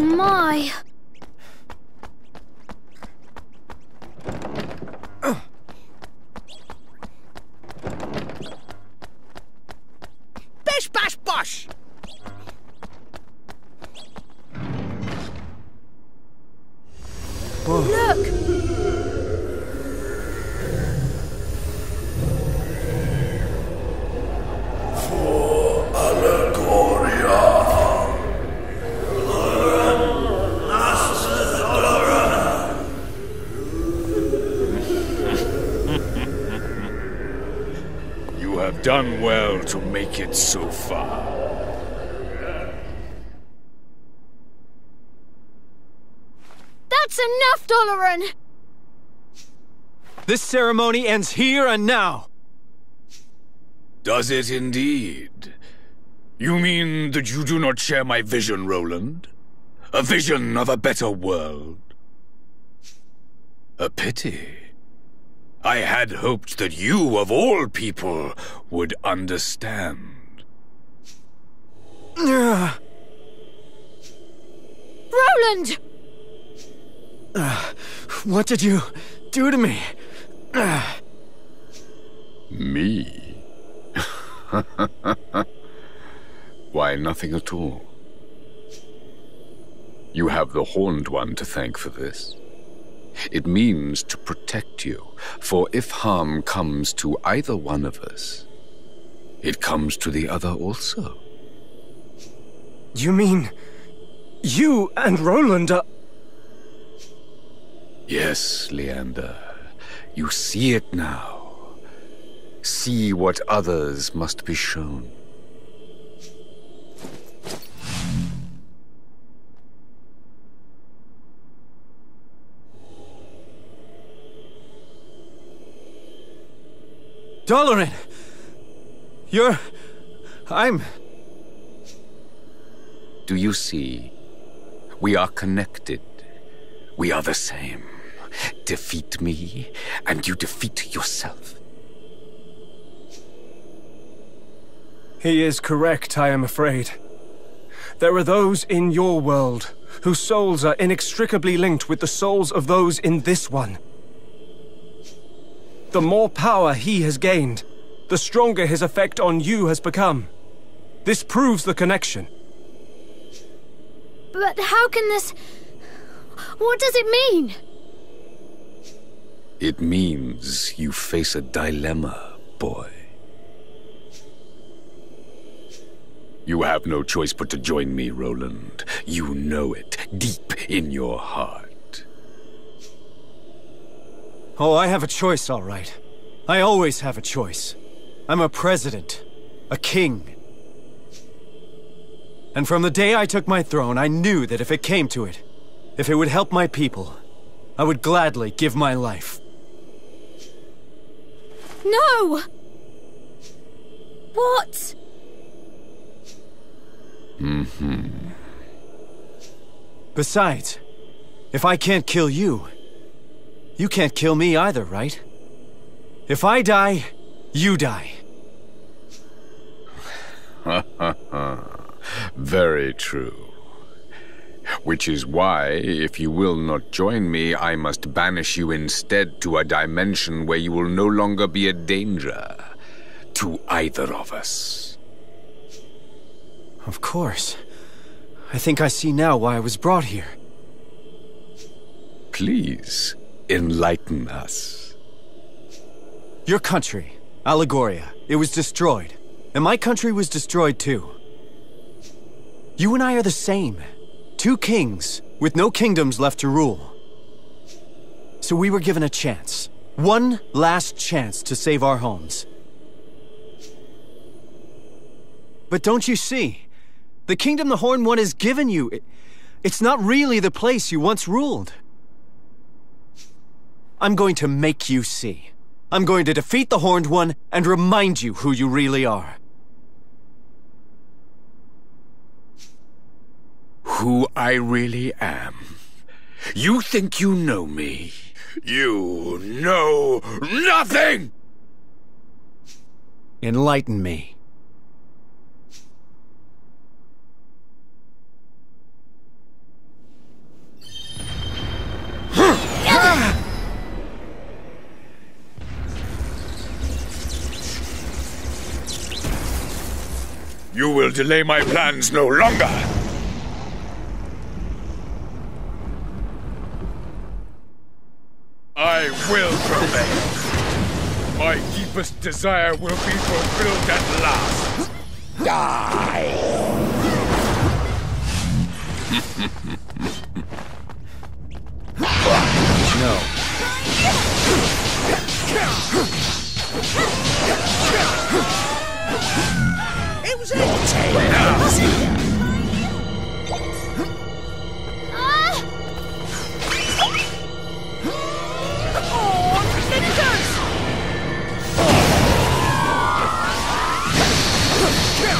My. To it so far. That's enough, Doloran! This ceremony ends here and now. Does it indeed? You mean that you do not share my vision, Roland? A vision of a better world? A pity. I had hoped that you, of all people, would understand. Ugh. Roland! What did you do to me? Me? Why, nothing at all. You have the Horned One to thank for this. It means to protect you, for if harm comes to either one of us, it comes to the other also. You mean you and Roland are. Yes, Leander. You see it now. See what others must be shown. Doloran! You're. I'm. Do you see? We are connected. We are the same. Defeat me, and you defeat yourself. He is correct, I am afraid. There are those in your world whose souls are inextricably linked with the souls of those in this one. The more power he has gained, the stronger his effect on you has become. This proves the connection. But how can this... What does it mean? It means you face a dilemma, boy. You have no choice but to join me, Roland. You know it, deep in your heart. Oh, I have a choice, all right. I always have a choice. I'm a president, a king. And from the day I took my throne, I knew that if it came to it, if it would help my people, I would gladly give my life. No! What? Hmm. Besides, if I can't kill you, you can't kill me either, right? If I die, you die. Very true. Which is why, if you will not join me, I must banish you instead to a dimension where you will no longer be a danger to either of us. Of course. I think I see now why I was brought here. Please, enlighten us. Your country, Allegoria, it was destroyed. And my country was destroyed too. You and I are the same. Two kings, with no kingdoms left to rule. So we were given a chance. One last chance to save our homes. But don't you see? The kingdom the Horned One has given you, it, it's not really the place you once ruled. I'm going to make you see. I'm going to defeat the Horned One and remind you who you really are. who I really am. You think you know me. You know nothing! Enlighten me. You will delay my plans no longer! Will prevail. My deepest desire will be fulfilled at last. Die! No. It was it.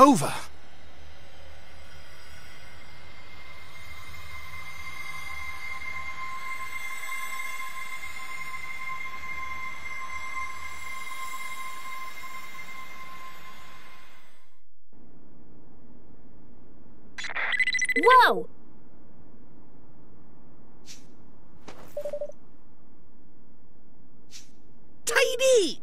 over? Whoa! Tidy!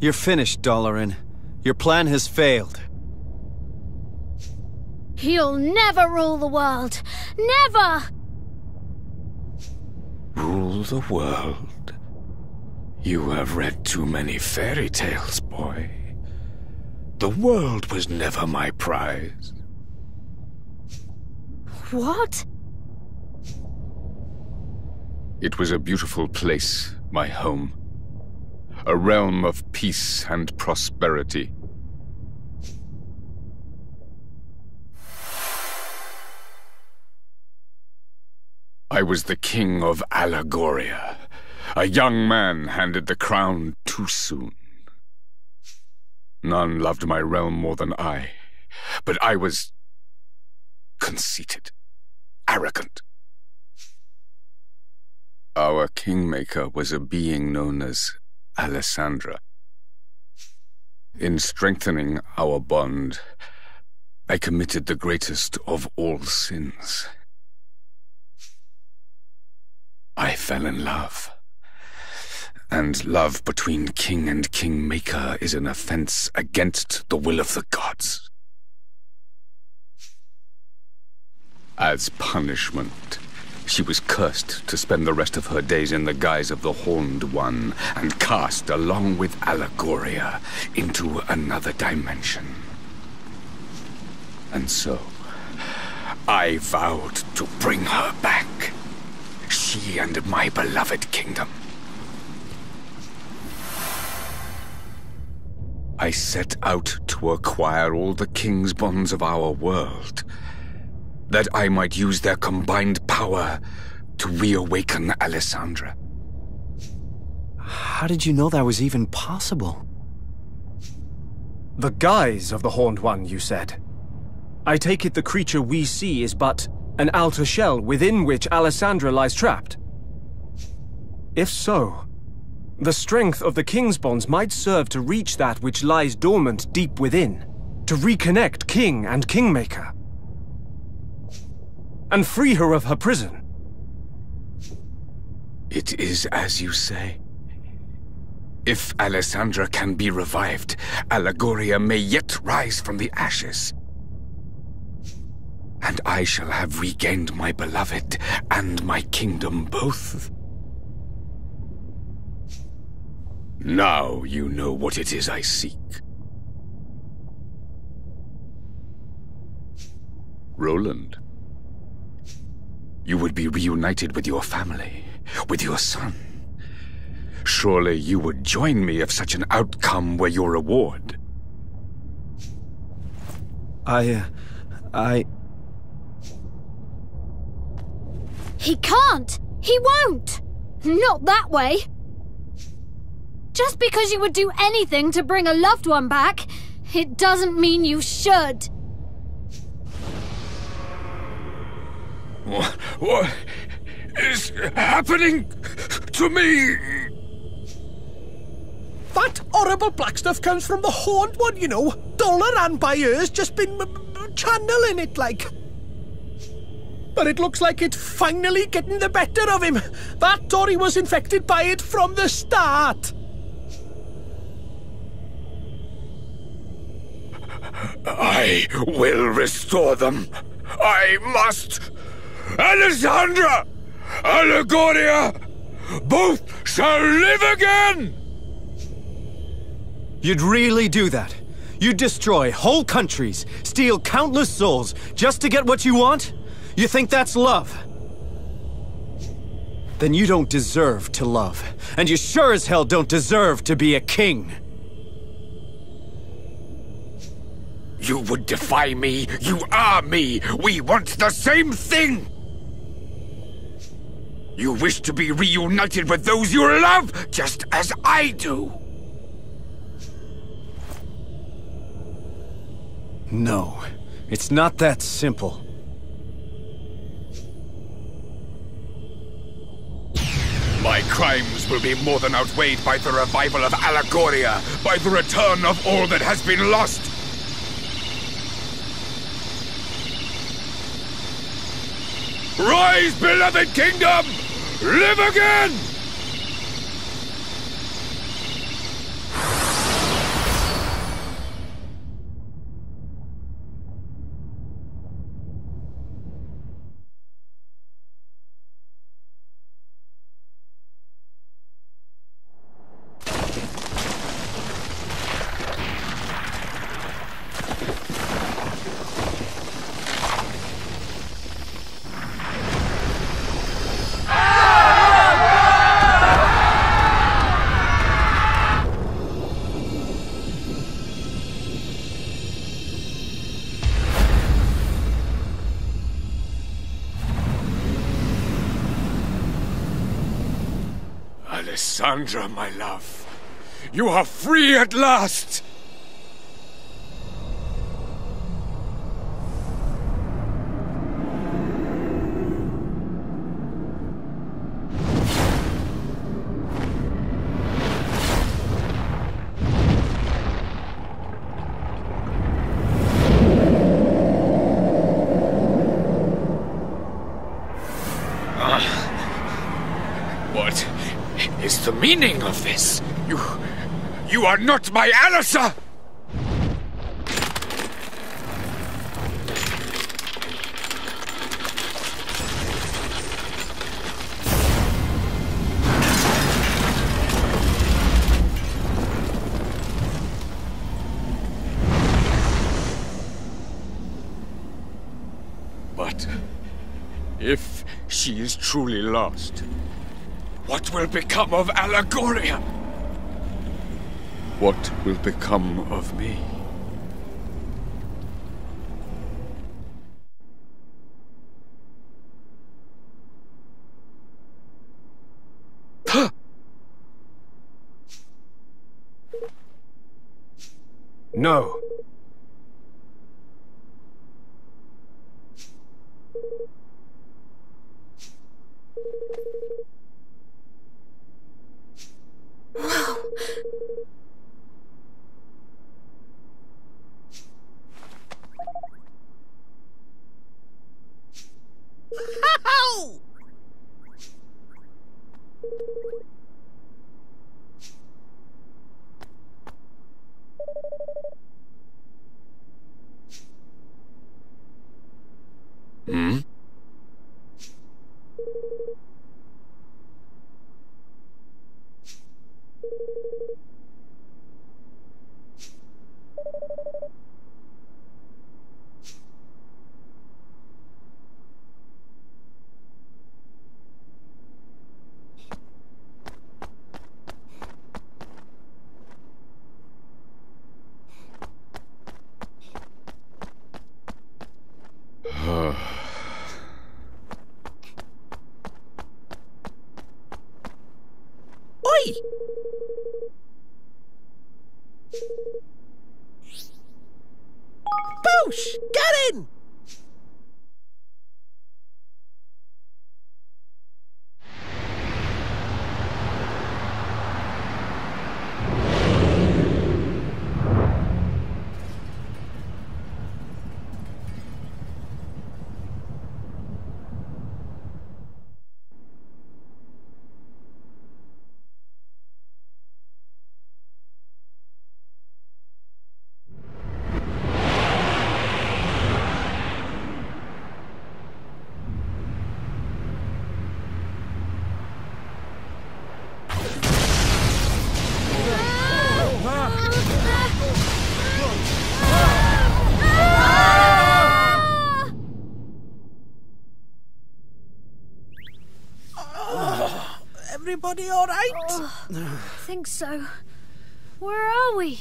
You're finished, Doloran. Your plan has failed. You'll never rule the world. Never! Rule the world? You have read too many fairy tales, boy. The world was never my prize. What? It was a beautiful place, my home. A realm of peace and prosperity. I was the king of Allegoria. A young man handed the crown too soon. None loved my realm more than I, but I was conceited, arrogant. Our kingmaker was a being known as Alessandra. In strengthening our bond, I committed the greatest of all sins. I fell in love. And love between king and kingmaker is an offense against the will of the gods. As punishment, she was cursed to spend the rest of her days in the guise of the Horned One and cast along with Allegoria into another dimension. And so, I vowed to bring her back. She and my beloved kingdom. I set out to acquire all the king's bonds of our world, that I might use their combined power to reawaken Alessandra. How did you know that was even possible? The guise of the Horned One, you said. I take it the creature we see is but an outer shell within which Alessandra lies trapped. If so, the strength of the King's bonds might serve to reach that which lies dormant deep within, to reconnect King and Kingmaker, and free her of her prison. It is as you say. If Alessandra can be revived, Allegoria may yet rise from the ashes. And I shall have regained my beloved and my kingdom both. Now you know what it is I seek. Roland. You would be reunited with your family, with your son. Surely you would join me if such an outcome were your reward. I, uh, I... He can't! He won't! Not that way! Just because you would do anything to bring a loved one back, it doesn't mean you should. What, what is happening to me? That horrible black stuff comes from the Horned One, you know. Doloran by ears just been channeling it like. But it looks like it's finally getting the better of him. That Tory was infected by it from the start. I will restore them. I must. Alessandra! Allegoria! Both shall live again! You'd really do that? You'd destroy whole countries, steal countless souls, just to get what you want? You think that's love? Then you don't deserve to love. And you sure as hell don't deserve to be a king. You would defy me. You are me. We want the same thing. You wish to be reunited with those you love, just as I do. No, it's not that simple. My crimes will be more than outweighed by the revival of Allegoria, by the return of all that has been lost. Rise, beloved kingdom! Live again! My love. You are free at last! Ah. Is the meaning of this? You. You are not my Alisa! But if she is truly lost, what will become of Allegoria? What will become of me? No. Everybody all right? Oh, I think so. Where are we?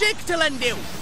Magic to lend you.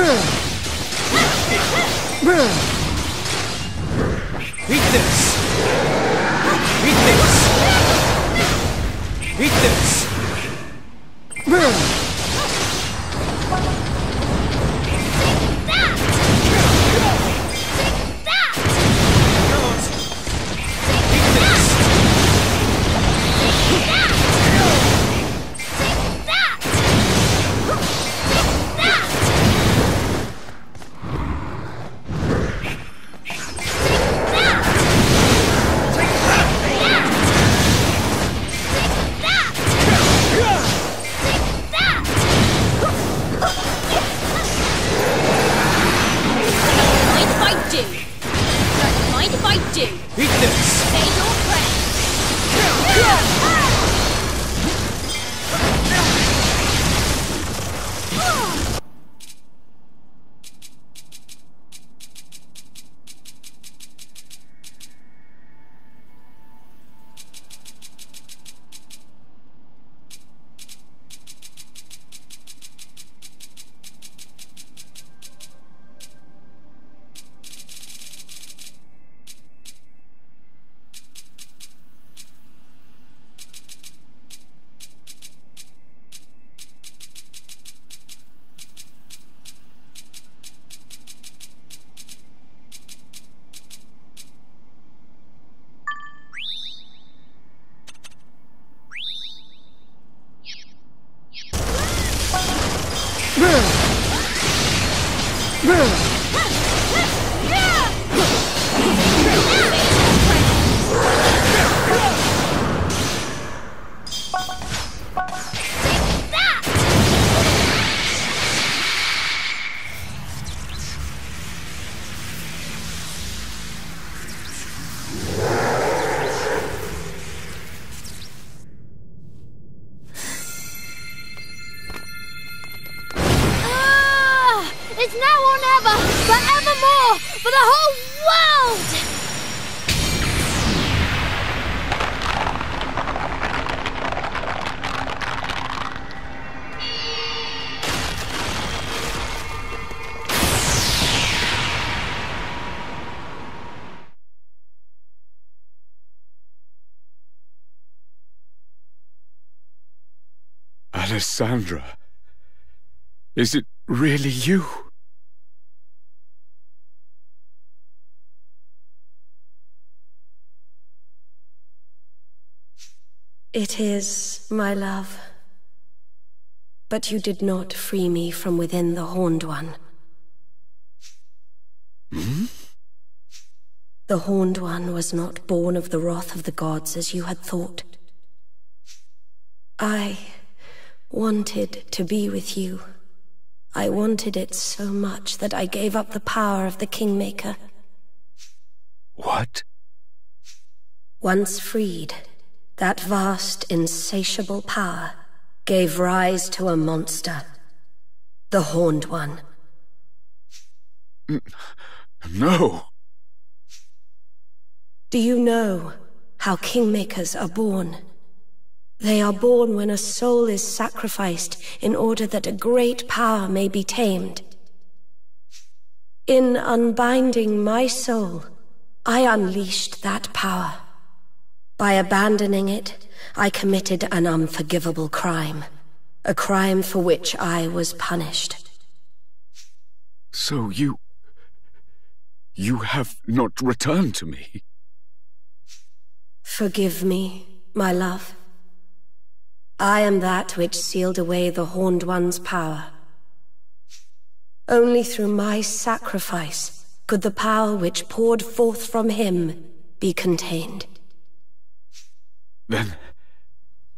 Eat this! Alessandra, is it really you? It is, my love. But you did not free me from within the Horned One. Hmm? The Horned One was not born of the wrath of the gods as you had thought. I wanted to be with you. I wanted it so much that I gave up the power of the Kingmaker. What? Once freed, that vast, insatiable power gave rise to a monster. The Horned One. Mm, no. Do you know how Kingmakers are born? They are born when a soul is sacrificed in order that a great power may be tamed. In unbinding my soul, I unleashed that power. By abandoning it, I committed an unforgivable crime. A crime for which I was punished. So you... You have not returned to me? Forgive me, my love. I am that which sealed away the Horned One's power. Only through my sacrifice could the power which poured forth from him be contained. Then,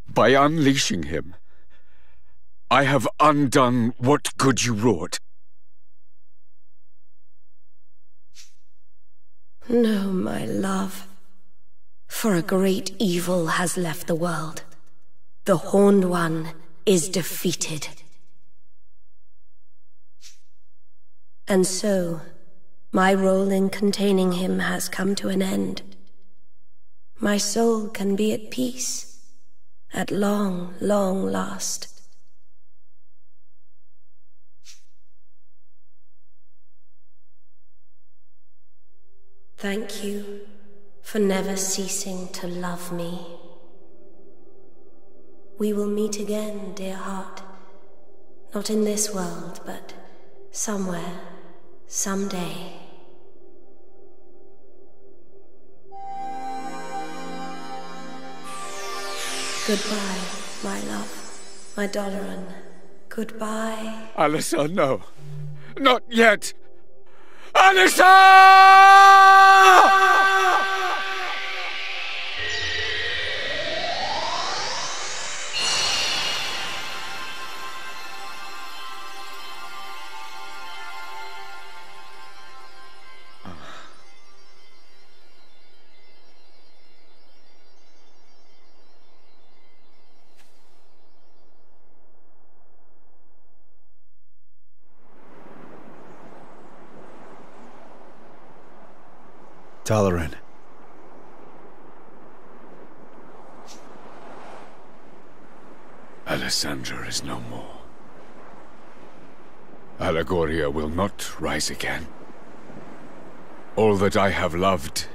by unleashing him, I have undone what good you wrought. No, my love. For a great evil has left the world. The Horned One is defeated. And so, my role in containing him has come to an end my soul can be at peace at long, long last. Thank you for never ceasing to love me. We will meet again, dear heart. Not in this world, but somewhere, someday. Goodbye, my love, my Doloran. Goodbye. Alyssa, no. Not yet. Alyssa! Doloran. Alessandra is no more. Allegoria will not rise again. All that I have loved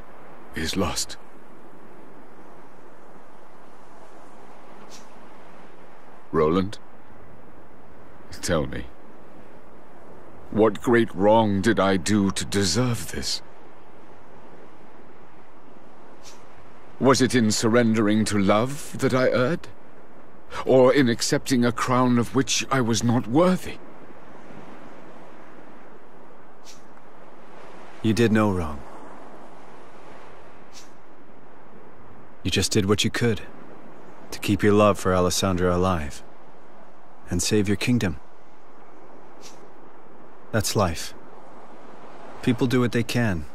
is lost. Roland? Tell me. What great wrong did I do to deserve this? Was it in surrendering to love that I erred? Or in accepting a crown of which I was not worthy? You did no wrong. You just did what you could to keep your love for Alessandra alive and save your kingdom. That's life. People do what they can,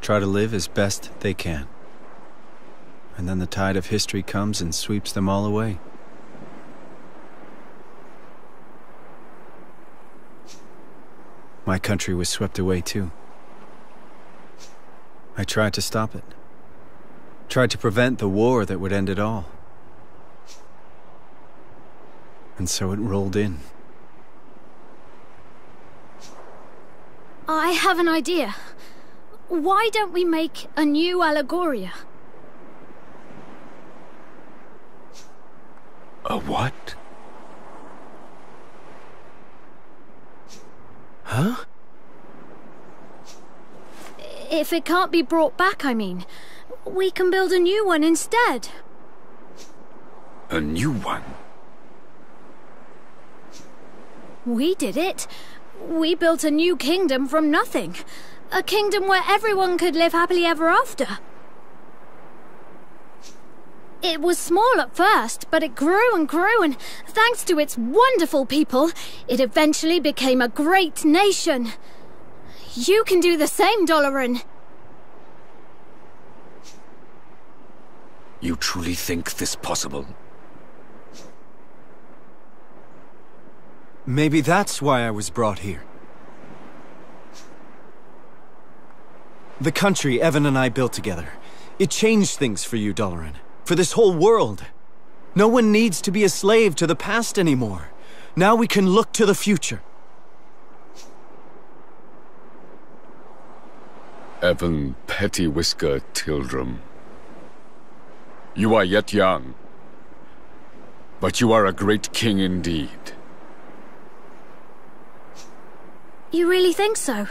try to live as best they can and then the tide of history comes and sweeps them all away. My country was swept away too. I tried to stop it. Tried to prevent the war that would end it all. And so it rolled in. I have an idea. Why don't we make a new Allegoria? A what? Huh? If it can't be brought back, I mean. We can build a new one instead. A new one? We did it. We built a new kingdom from nothing. A kingdom where everyone could live happily ever after. It was small at first, but it grew and grew, and thanks to its wonderful people, it eventually became a great nation. You can do the same, Doloran. You truly think this possible? Maybe that's why I was brought here. The country Evan and I built together. It changed things for you, Doloran. For this whole world. No one needs to be a slave to the past anymore. Now we can look to the future. Evan Pettiwhisker Tildrum. You are yet young, but you are a great king indeed. You really think so?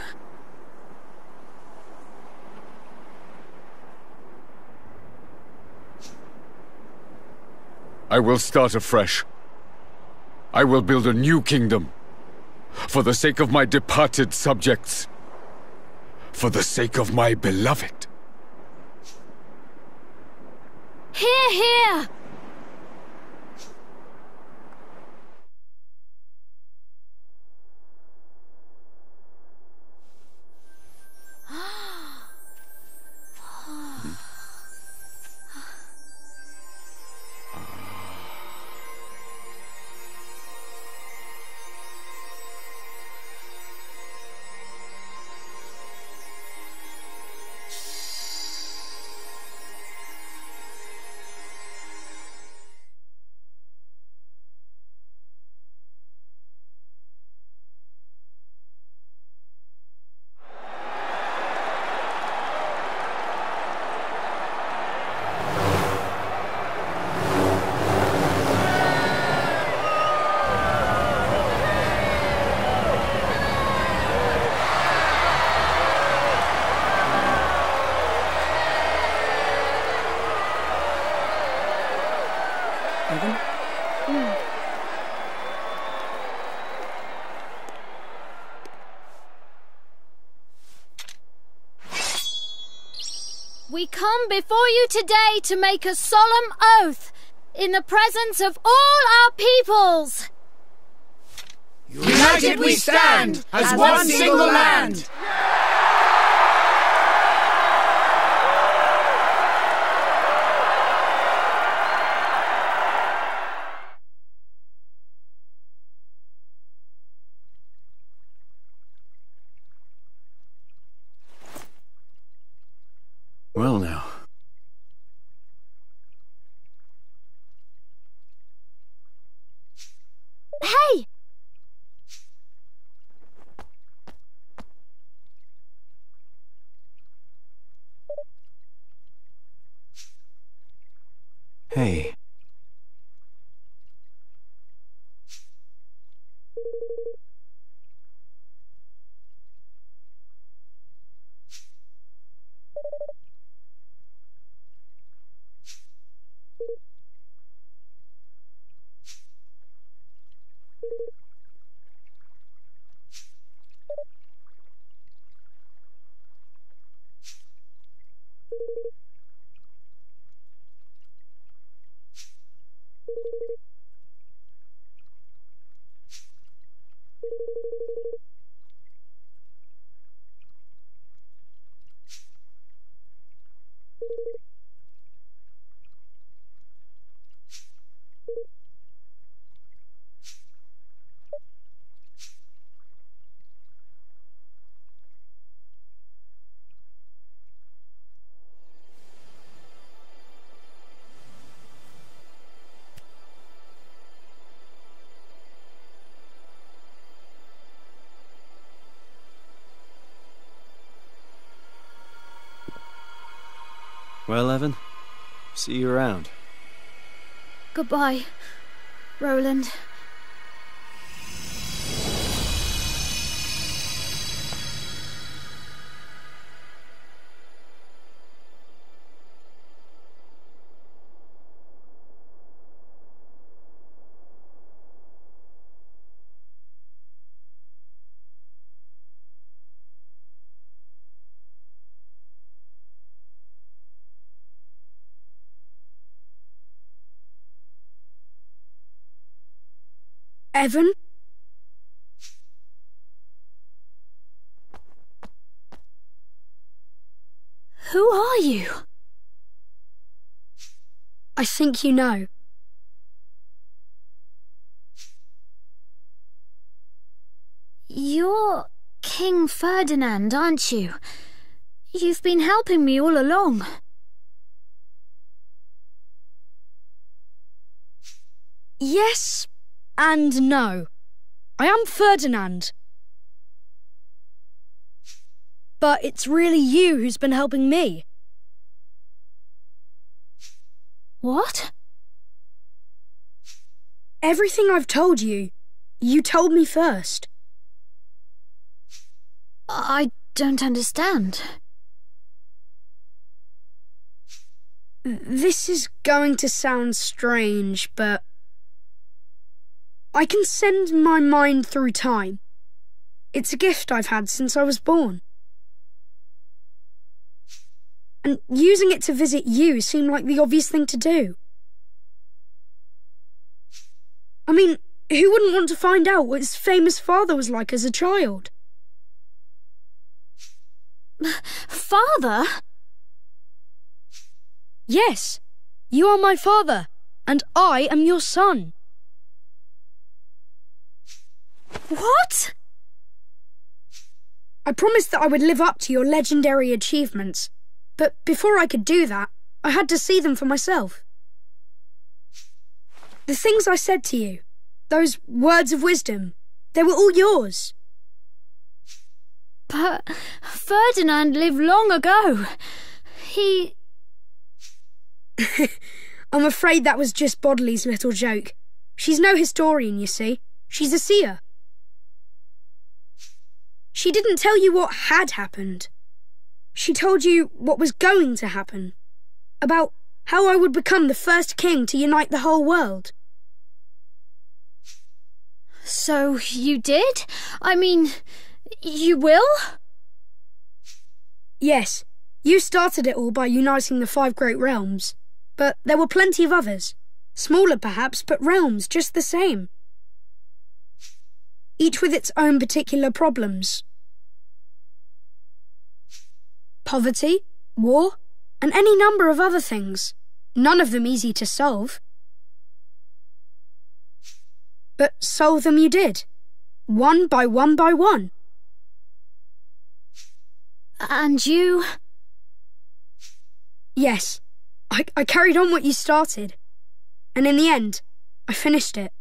I will start afresh. I will build a new kingdom. For the sake of my departed subjects. For the sake of my beloved. Hear, hear! You today to make a solemn oath in the presence of all our peoples. United we stand as one single land. Well, Evan, see you around. Goodbye, Roland. Evan? Who are you? I think you know. You're King Ferdinand, aren't you? You've been helping me all along. Yes and no. I am Ferdinand. But it's really you who's been helping me. What? Everything I've told you, you told me first. I don't understand. This is going to sound strange, but I can send my mind through time. It's a gift I've had since I was born. And using it to visit you seemed like the obvious thing to do. I mean, who wouldn't want to find out what his famous father was like as a child? Father? Yes, you are my father, and I am your son. What? I promised that I would live up to your legendary achievements, but before I could do that, I had to see them for myself. The things I said to you, those words of wisdom, they were all yours. But Ferdinand lived long ago. He. I'm afraid that was just Bodley's little joke. She's no historian, you see. She's a seer. She didn't tell you what had happened. She told you what was going to happen. About how I would become the first king to unite the whole world. So you did? I mean, you will? Yes, you started it all by uniting the five great realms. But there were plenty of others. Smaller perhaps, but realms just the same each with its own particular problems. Poverty, war, and any number of other things, none of them easy to solve. But solve them you did, one by one by one. And you? Yes, I, I carried on what you started, and in the end, I finished it.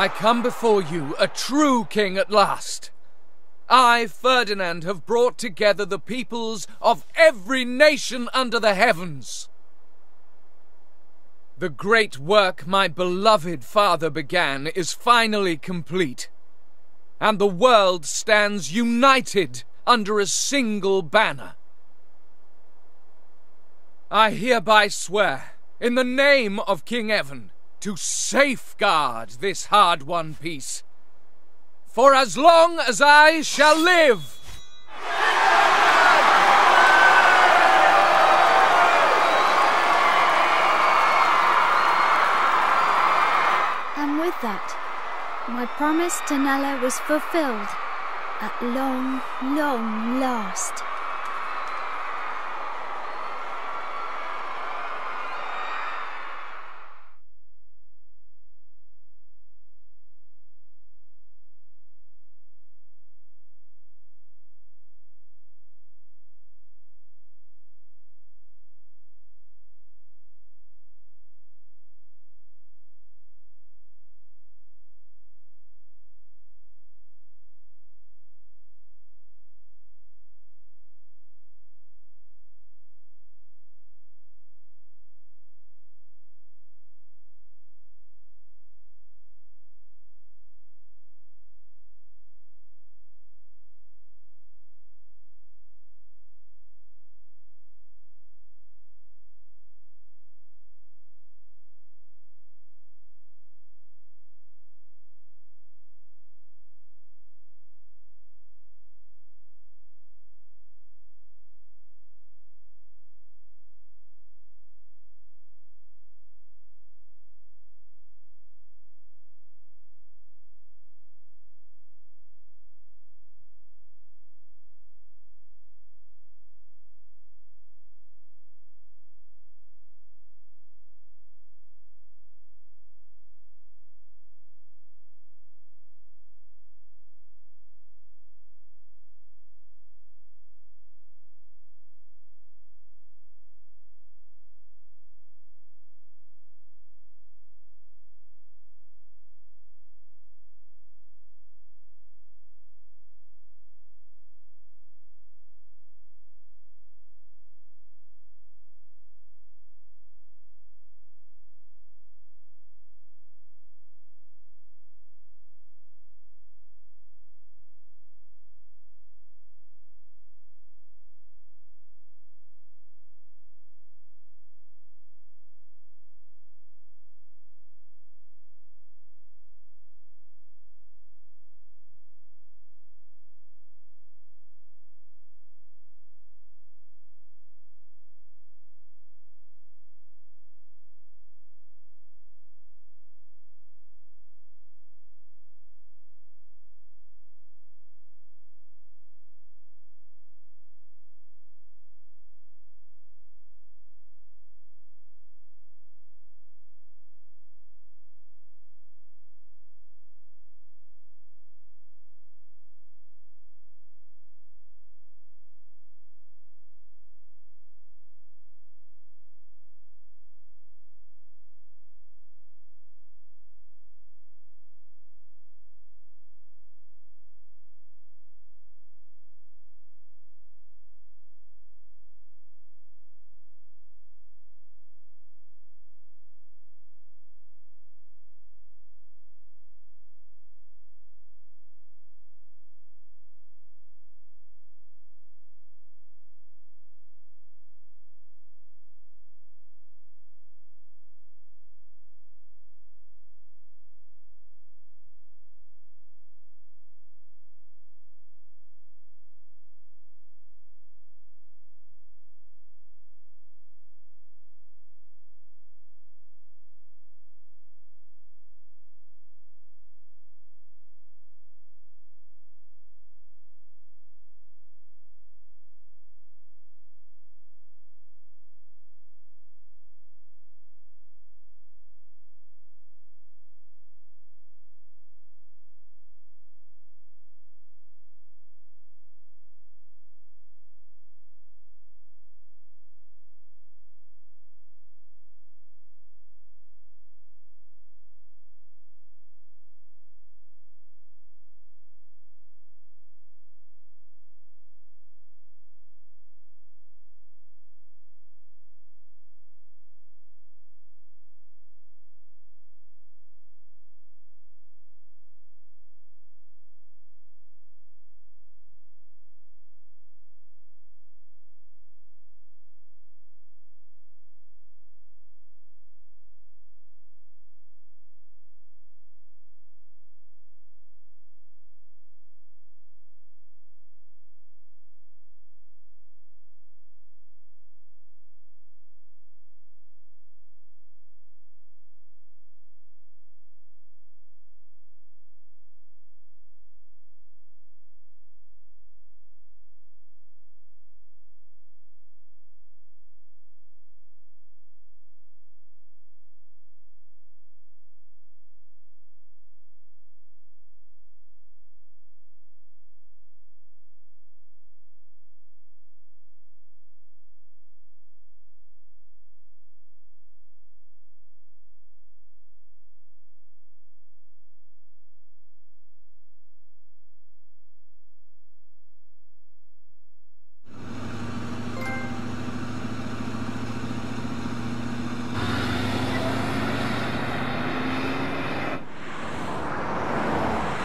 I come before you, a true king at last. I, Ferdinand, have brought together the peoples of every nation under the heavens. The great work my beloved father began is finally complete, and the world stands united under a single banner. I hereby swear, in the name of King Evan, to safeguard this hard-won peace. For as long as I shall live! And with that, my promise to Nella was fulfilled at long, long last.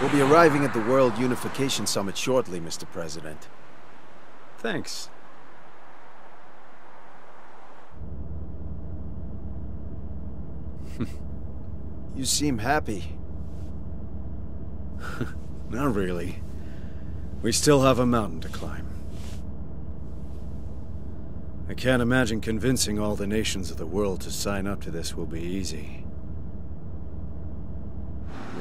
We'll be arriving at the World Unification Summit shortly, Mr. President. Thanks. You seem happy. Not really. We still have a mountain to climb. I can't imagine convincing all the nations of the world to sign up to this will be easy.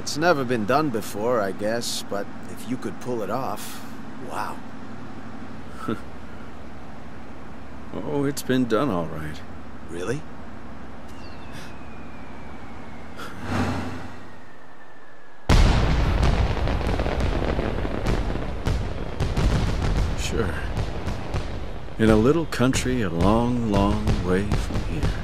It's never been done before, I guess, but if you could pull it off, wow. oh, it's been done all right. Really? Sure. In a little country a long, long way from here.